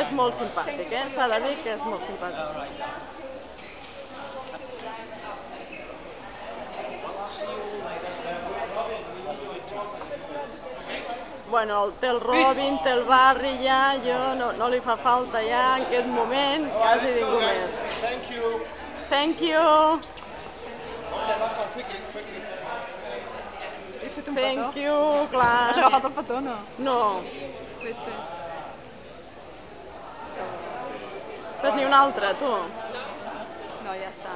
és molt simpàtic, eh? S'ha de dir que és molt simpàtic. Bueno, el, té el Robin, té el Barry ja, jo no, no li fa falta ja en aquest moment, quasi ningú més. Thank you. Thank you, thank you, Has clar. agafat el petó, no? No, Fes, fes. Fes ni un altre, tu. No, ja està.